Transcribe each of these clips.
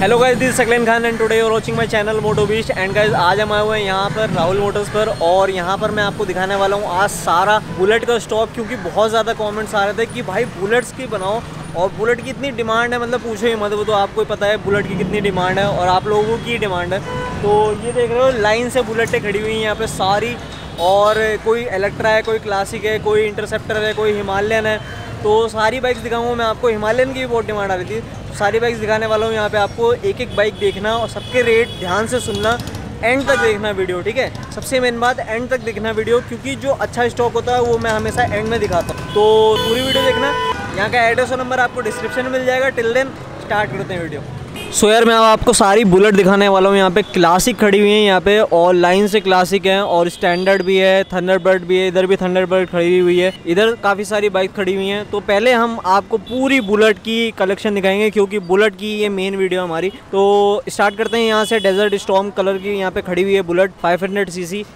Hello guys this Saqlain Khan and today you're watching my channel moto beach and guys आज हम आए हुए हैं यहाँ पर राहुल मोटर्स पर और यहाँ पर मैं आपको दिखाने वाला हूँ आज सारा बुलेट का स्टॉक क्योंकि बहुत ज़्यादा कमेंट्स आ रहे थे कि भाई बुलेट्स की बनाओ और बुलेट की इतनी डिमांड है मतलब पूछो ही मत, वो तो आपको ही पता है बुलेट की कितनी डिमांड है और आप लोगों की डिमांड है। तो ये देख रहे हो, लाइन से बुलेटें खड़ी हुई हैं यहाँ पर सारी और कोई इलेक्ट्रा है, कोई क्लासिक है, कोई इंटरसेप्टर है, कोई हिमालयन है। तो सारी बाइक्स दिखाऊँगा मैं आपको हिमालयन की भी बहुत डिमांड आ रही थी। सारी बाइक्स दिखाने वाला हूँ यहाँ पे आपको। एक एक बाइक देखना और सबके रेट ध्यान से सुनना एंड तक देखना वीडियो ठीक है? सबसे मेन बात एंड तक देखना वीडियो क्योंकि जो अच्छा स्टॉक होता है वो मैं हमेशा एंड में दिखाता हूँ। तो पूरी वीडियो देखना। यहाँ का एड्रेस और नंबर आपको डिस्क्रिप्शन में मिल जाएगा। टिल देन स्टार्ट करते हैं वीडियो सो so यार मैं अब आपको सारी बुलेट दिखाने वाला हूँ। यहाँ पे क्लासिक खड़ी हुई है। यहाँ पे और लाइन से क्लासिक है और स्टैंडर्ड भी है थंडरबर्ड भी है इधर भी थंडरबर्ड खड़ी हुई है। इधर काफ़ी सारी बाइक खड़ी हुई हैं। तो पहले हम आपको पूरी बुलेट की कलेक्शन दिखाएँगे क्योंकि बुलेट की ये मेन वीडियो हमारी। तो स्टार्ट करते हैं यहाँ से। डेजर्ट स्टॉम कलर की यहाँ पे खड़ी हुई है बुलेट फाइव हंड्रेड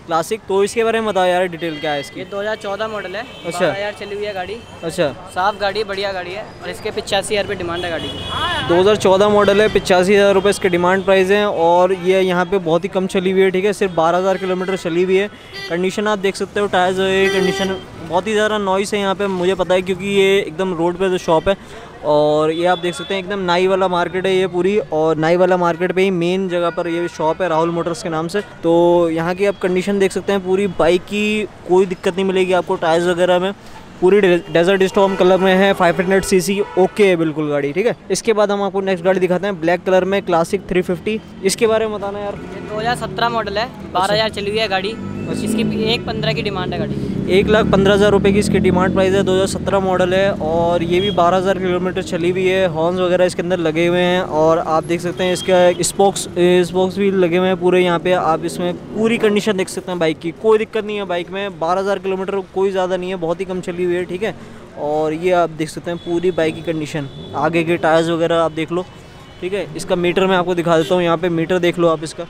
क्लासिक तो इसके बारे में बताओ यार डिटेल क्या है इसकी? ये 2014 मॉडल है। अच्छा। यार चली हुई है गाड़ी। अच्छा। साफ़ गाड़ी बढ़िया गाड़ी है। और इसके पिचासी हज़ार डिमांड है गाड़ी की। 2014 मॉडल है पिचासी हज़ार रुपये इसके डिमांड प्राइस हैं और ये यहाँ पे बहुत ही कम चली हुई है, ठीक है? सिर्फ़ बारह हज़ार किलोमीटर चली हुई है। कंडीशन आप देख सकते हो, टायर्स कंडीशन बहुत ही ज़्यादा नॉइस है यहाँ पे, मुझे पता है, क्योंकि ये एकदम रोड पे जो शॉप है और ये आप देख सकते हैं, एकदम नाई वाला मार्केट है ये पूरी और नाई वाला मार्केट पे ही मेन जगह पर ये शॉप है राहुल मोटर्स के नाम से। तो यहाँ की आप कंडीशन देख सकते हैं, पूरी बाइक की कोई दिक्कत नहीं मिलेगी आपको, टायर्स वगैरह में। पूरी डेजर्ट स्टॉम कलर में है 500 हंड्रेड सी ओके है बिल्कुल गाड़ी ठीक है? इसके बाद हम आपको नेक्स्ट गाड़ी दिखाते हैं ब्लैक कलर में क्लासिक 350 इसके बारे में बताना यार। दो हज़ार सत्रह मॉडल है बारह हज़ार चली हुई है गाड़ी। इसकी एक पंद्रह की डिमांड है गाड़ी। एक लाख पंद्रह हज़ार रुपये की इसकी डिमांड प्राइस है 2017 मॉडल है और ये भी बारह हज़ार किलोमीटर चली हुई है। हॉर्न्स वगैरह इसके अंदर लगे हुए हैं और आप देख सकते हैं इसका स्पोक्स स्पोक्स भी लगे हुए हैं पूरे यहाँ पे। आप इसमें पूरी कंडीशन देख सकते हैं बाइक की। कोई दिक्कत नहीं है बाइक में। बारह हज़ार किलोमीटर कोई ज़्यादा नहीं है, बहुत ही कम चली हुई है, ठीक है? और ये आप देख सकते हैं पूरी बाइक की कंडीशन आगे के टायर्स वगैरह आप देख लो, ठीक है? इसका मीटर मैं आपको दिखा देता हूँ। यहाँ पर मीटर देख लो आप इसका।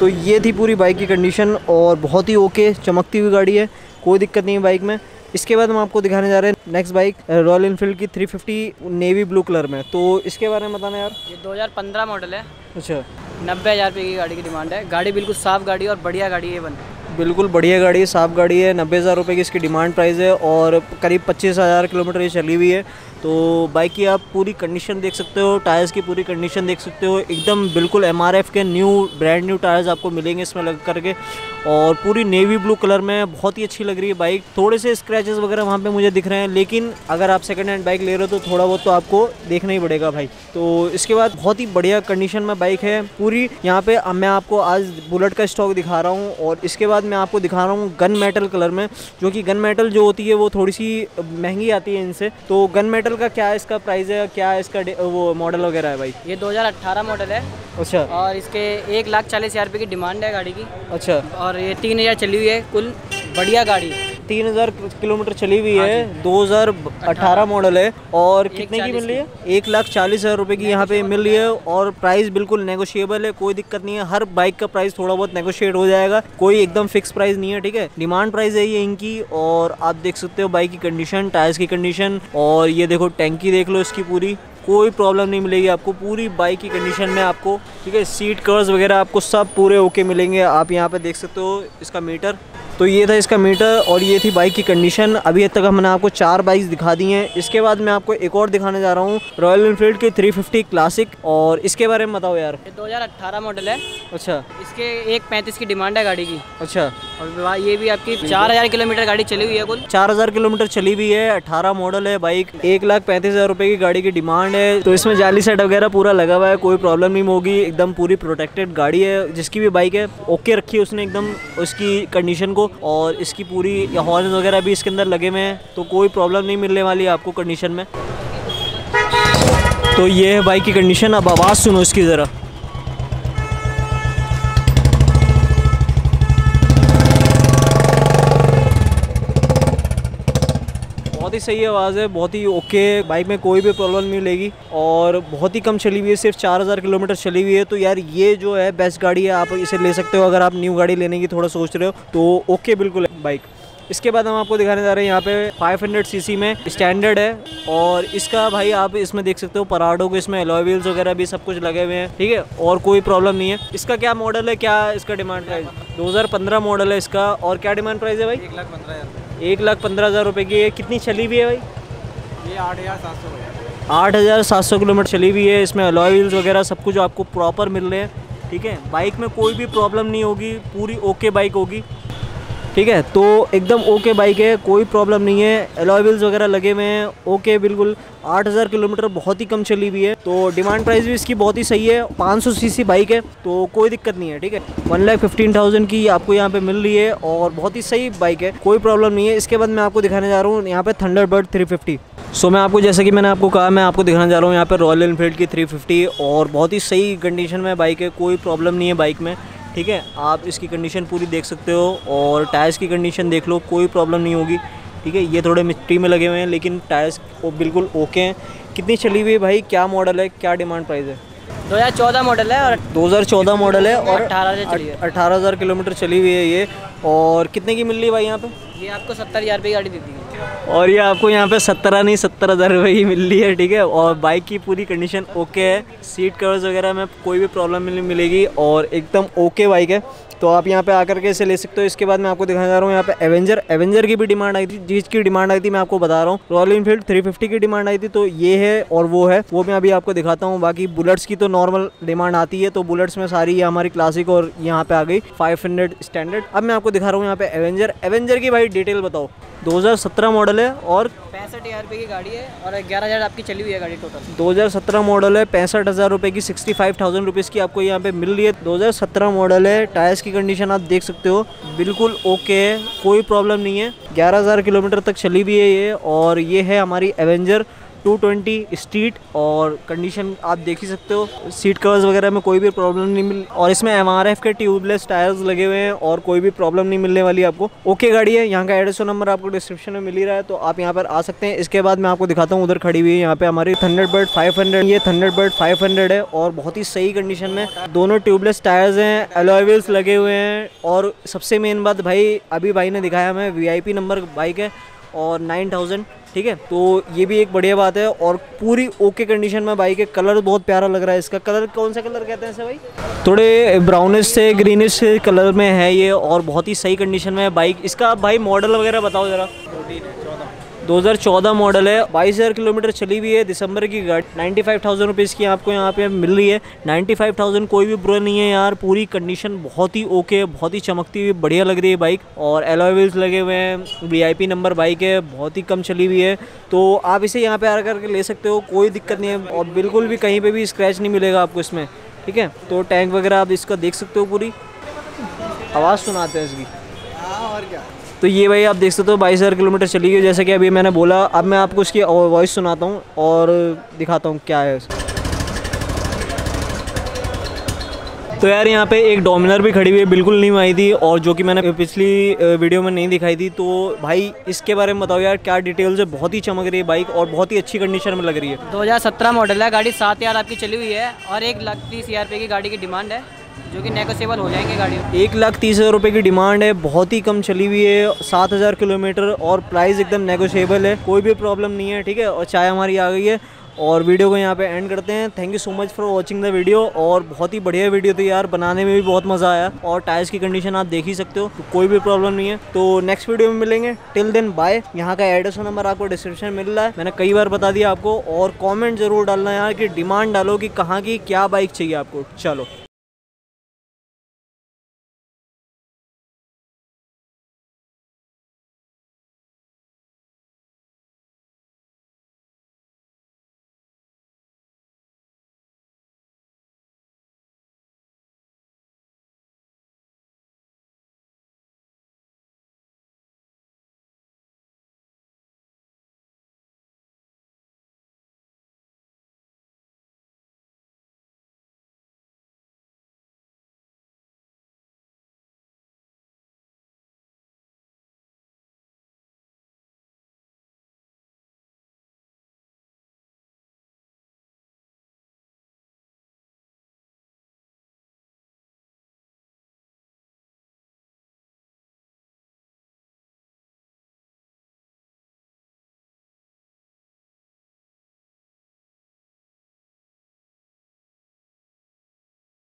तो ये थी पूरी बाइक की कंडीशन और बहुत ही ओके चमकती हुई गाड़ी है। कोई दिक्कत नहीं है बाइक में। इसके बाद हम आपको दिखाने जा रहे हैं नेक्स्ट बाइक रॉयल इनफील्ड की 350 नेवी ब्लू कलर में। तो इसके बारे में बताना यार। ये 2015 मॉडल है। अच्छा। नब्बे हज़ार रुपये की गाड़ी की डिमांड है। गाड़ी बिल्कुल साफ़ गाड़ी और बढ़िया गाड़ी है बन बिल्कुल बढ़िया गाड़ी है साफ़ गाड़ी है। नब्बे हज़ार रुपये की इसकी डिमांड प्राइस है और करीब पच्चीस हज़ार किलोमीटर ये चली हुई है। तो बाइक की आप पूरी कंडीशन देख सकते हो टायर्स की पूरी कंडीशन देख सकते हो। एकदम बिल्कुल एमआरएफ के न्यू ब्रांड न्यू टायर्स आपको मिलेंगे इसमें लग करके। और पूरी नेवी ब्लू कलर में, बहुत ही अच्छी लग रही है बाइक। थोड़े से स्क्रैचेस वगैरह वहाँ पे मुझे दिख रहे हैं, लेकिन अगर आप सेकंड हैंड बाइक ले रहे हो तो थोड़ा बहुत तो आपको देखना ही पड़ेगा भाई। तो इसके बाद बहुत ही बढ़िया कंडीशन में बाइक है पूरी। यहाँ पे मैं आपको आज बुलेट का स्टॉक दिखा रहा हूँ और इसके बाद मैं आपको दिखा रहा हूँ गन मेटल कलर में, जो कि गन मेटल जो होती है वो थोड़ी सी महँगी आती है इनसे। तो गन मेटल का क्या इसका प्राइस है क्या इसका वो मॉडल वगैरह है भाई? ये 2018 मॉडल है। अच्छा। और इसके एक लाख चालीस हज़ार रुपये की डिमांड है गाड़ी की। अच्छा। और ये तीन हज़ार चली हुई है कुल बढ़िया गाड़ी। तीन हज़ार किलोमीटर चली हुई है। दो हज़ार अठारह मॉडल है। और कितने की मिल रही है? एक लाख चालीस हज़ार रुपए की यहाँ पे मिल रही है। और प्राइस बिल्कुल नेगोशिएबल है। कोई दिक्कत नहीं है। हर बाइक का प्राइस थोड़ा बहुत नेगोशिएट हो जाएगा। कोई एकदम फिक्स प्राइस नहीं है ठीक है? डिमांड प्राइस है ये इनकी। और आप देख सकते हो बाइक की कंडीशन टायर्स की कंडीशन और ये देखो टैंकी देख लो इसकी पूरी। कोई प्रॉब्लम नहीं मिलेगी आपको। पूरी बाइक की कंडीशन में आपको ठीक है? सीट कवर्स वगैरह आपको सब पूरे ओके मिलेंगे। आप यहाँ पे देख सकते हो इसका मीटर तो ये था इसका मीटर और ये थी बाइक की कंडीशन। अभी तक हमने आपको चार बाइक्स दिखा दी हैं। इसके बाद मैं आपको एक और दिखाने जा रहा हूँ रॉयल इनफील्ड की 350 क्लासिक और इसके बारे में बताओ यार। ये 2018 मॉडल है। अच्छा। इसके एक पैंतीस की डिमांड है गाड़ी की। अच्छा। और ये भी आपकी चार हज़ार किलोमीटर गाड़ी चली हुई है कुल। चार हज़ार किलोमीटर चली हुई है अठारह मॉडल है बाइक। एक लाख पैंतीस हज़ार रुपये की गाड़ी की डिमांड है। तो इसमें जाली सेट वगैरह पूरा लगा हुआ है कोई प्रॉब्लम नहीं होगी। एकदम पूरी प्रोटेक्टेड गाड़ी है जिसकी भी बाइक है ओके रखी है उसने एकदम उसकी कंडीशन को। और इसकी पूरी हॉर्न वगैरह भी इसके अंदर लगे हुए हैं तो कोई प्रॉब्लम नहीं मिलने वाली है आपको कंडीशन में। तो ये है बाइक की कंडीशन अब आवाज़ सुनो इसकी ज़रा। ही सही आवाज़ है, बहुत ही ओके बाइक में कोई भी प्रॉब्लम नहीं मिलेगी और बहुत ही कम चली हुई है, सिर्फ़ चार हज़ार किलोमीटर चली हुई है। तो यार ये जो है बेस्ट गाड़ी है, आप इसे ले सकते हो। अगर आप न्यू गाड़ी लेने की थोड़ा सोच रहे हो तो ओके बिल्कुल बाइक इसके बाद हम आपको दिखाने जा रहे हैं यहाँ पे 500 सीसी में स्टैंडर्ड है और इसका भाई आप इसमें देख सकते हो पराडो को इसमें एलॉय व्हील्स वगैरह भी सब कुछ लगे हुए हैं, ठीक है? और कोई प्रॉब्लम नहीं है। इसका क्या मॉडल है, क्या इसका डिमांड प्राइस 2015 मॉडल है इसका और क्या डिमांड प्राइस है भाई? एक लाख पंद्रह एक लाख पंद्रह हज़ार रुपये की है। कितनी चली हुई है भाई? ये आठ हज़ार सात सौ आठ हज़ार सात सौ किलोमीटर चली हुई है। इसमें अलॉय व्हील्स वगैरह सब कुछ आपको प्रॉपर मिल रहे हैं ठीक है? बाइक में कोई भी प्रॉब्लम नहीं होगी पूरी ओके बाइक होगी। ठीक है? तो एकदम ओके बाइक है, कोई प्रॉब्लम नहीं है। व्हील्स वगैरह लगे हुए हैं ओके बिल्कुल। 8000 किलोमीटर बहुत ही कम चली हुई है। तो डिमांड प्राइस भी इसकी बहुत ही सही है। 500 सीसी बाइक है तो कोई दिक्कत नहीं है, ठीक है? वन लाख फिफ्टीन थाउज़ेंड की आपको यहाँ पे मिल रही है और बहुत ही सही बाइक है। कोई प्रॉब्लम नहीं है। इसके बाद मैं आपको दिखाने जा रहा हूँ, यहाँ पे थंडर बर्ड थ्री सो मैं आपको, जैसे कि मैंने आपको कहा, मैं आपको दिखाने जा रहा हूँ, यहाँ पे रॉयल इनफील्ड की 350 और बहुत ही सही कंडीशन में बाइक है। कोई प्रॉब्लम नहीं है बाइक में। ठीक है? आप इसकी कंडीशन पूरी देख सकते हो और टायर्स की कंडीशन देख लो कोई प्रॉब्लम नहीं होगी। ठीक है? ये थोड़े मिट्टी में लगे हुए हैं लेकिन टायर्स वो बिल्कुल ओके हैं। कितनी चली हुई है भाई? क्या मॉडल है? क्या डिमांड प्राइस है? 2014 मॉडल है और 2014 मॉडल है और 18,000 चली अठारह हज़ार किलोमीटर चली हुई है ये। और कितने की मिल रही है भाई यहाँ पे? ये आपको सत्तर हज़ार रुपये की गाड़ी देती है। और ये आपको यहाँ पे सत्तरह नहीं सत्तर हज़ार रुपये की मिल रही है, ठीक है? और बाइक की पूरी कंडीशन ओके है। सीट कवर्स वगैरह में कोई भी प्रॉब्लम नहीं मिलेगी और एकदम ओके बाइक है। तो आप यहाँ पे आकर के इसे ले सकते हो। इसके बाद मैं आपको दिखाने जा रहा हूँ यहाँ पे एवेंजर एवेंजर की भी डिमांड आई थी। जिसकी डिमांड आई थी मैं आपको बता रहा हूँ। रॉयल इनफील्ड 350 की डिमांड आई थी तो ये है और वो है। वो मैं अभी आपको दिखाता हूँ। बाकी बुलेट्स की तो नॉर्मल डिमांड आती है तो बुलेट्स में सारी ये हमारी क्लासिक और यहाँ पे आ गई। 500 स्टैंडर्ड अब मैं आपको दिखा रहा हूँ यहाँ पे एवेंजर एवेंजर की भाई डिटेल बताओ। 2017 मॉडल है और पैंसठ हज़ार रुपये की गाड़ी है और ग्यारह हज़ार आपकी चली हुई है गाड़ी टोटल 2017 मॉडल है पैंसठ हज़ार रुपये की सिक्सटी फाइव थाउज़ेंड रुपीज़ की आपको यहाँ पे मिल रही है। 2017 मॉडल है टायर्स की कंडीशन आप देख सकते हो बिल्कुल ओके है कोई प्रॉब्लम नहीं है। 11000 किलोमीटर तक चली भी है ये और ये है हमारी एवेंजर 220 स्ट्रीट और कंडीशन आप देख ही सकते हो। सीट कवर्स वगैरह में कोई भी प्रॉब्लम नहीं मिल और इसमें एमआरएफ के ट्यूबलेस टायर्स लगे हुए हैं और कोई भी प्रॉब्लम नहीं मिलने वाली आपको। ओके गाड़ी है, यहाँ का एड्रेस नंबर आपको डिस्क्रिप्शन में मिल ही रहा है तो आप यहाँ पर आ सकते हैं। इसके बाद मैं आपको दिखाता हूँ, उधर खड़ी हुई है यहाँ पे हमारी थंडर बर्ड फाइव ये थंडर बर्ड फाइव है और बहुत ही सही कंडीशन में दोनों ट्यूबलेस टायर्स हैं एलॉय व्हील्स लगे हुए हैं। और सबसे मेन बात भाई, अभी भाई ने दिखाया हमें वी नंबर बाइक है। और 9000 ठीक है? तो ये भी एक बढ़िया बात है और पूरी ओके कंडीशन में बाइक है कलर बहुत प्यारा लग रहा है इसका। कलर, कौन सा कलर कहते हैं इसे भाई? थोड़े ब्राउनिश से ग्रीनिश से कलर में है ये और बहुत ही सही कंडीशन में है बाइक इसका भाई मॉडल वगैरह बताओ ज़रा। 2014 मॉडल है। बाईस हज़ार किलोमीटर चली हुई है दिसंबर की गाड़ी। नाइन्टी फाइव थाउज़ेंड रुपीज़ की आपको यहाँ पे मिल रही है। नाइन्टी फाइव थाउज़ेंड कोई भी बुरा नहीं है यार। पूरी कंडीशन बहुत ही ओके है, बहुत ही चमकती हुई बढ़िया लग रही है बाइक। और एलॉय व्हील्स लगे हुए हैं वी नंबर बाइक है, बहुत ही कम चली हुई है। तो आप इसे यहाँ पर आ करके ले सकते हो, कोई दिक्कत नहीं है। और बिल्कुल भी कहीं पर भी स्क्रैच नहीं मिलेगा आपको इसमें, ठीक है? तो टैंक वगैरह आप इसका देख सकते हो पूरी। आवाज़ सुनाते हैं इसकी। हाँ और क्या? तो ये भाई आप देख सकते हो, बाईस हज़ार किलोमीटर चली गई। जैसे कि अभी मैंने बोला, अब मैं आपको उसकी वॉइस सुनाता हूँ और दिखाता हूँ क्या है तो यार, यहाँ पे एक डोमिनर भी खड़ी हुई है, बिल्कुल नहीं आई थी और जो कि मैंने पिछली वीडियो में नहीं दिखाई थी। तो भाई, इसके बारे में बताओ यार, क्या डिटेल्स है? बहुत ही चमक रही है बाइक और बहुत ही अच्छी कंडीशन में लग रही है। 2017 मॉडल है, गाड़ी सात हज़ार आपकी चली हुई है और एक लाख तीस हज़ार की गाड़ी की डिमांड है। जो कि नेगोशिएबल हो जाएँगे गाड़ी एक लाख तीस हज़ार रुपये की डिमांड है, बहुत ही कम चली हुई है, सात हज़ार किलोमीटर और प्राइस एकदम नेगोशिएबल है, कोई भी प्रॉब्लम नहीं है, ठीक है? और चाय हमारी आ गई है। और वीडियो को यहाँ पे एंड करते हैं। Thank you so much for watching the video और बहुत ही बढ़िया वीडियो थी यार, बनाने में भी बहुत मज़ा आया। और टायर्स की कंडीशन आप देख ही सकते हो तो कोई भी प्रॉब्लम नहीं है। तो नेक्स्ट वीडियो में मिलेंगे। टिल देन बाय यहाँ का एड्रेस नंबर आपको डिस्क्रिप्शन मिल रहा है। मैंने कई बार बता दिया आपको और कॉमेंट ज़रूर डालना यार कि डिमांड डालो कि कहाँ की क्या बाइक चाहिए आपको। चलो।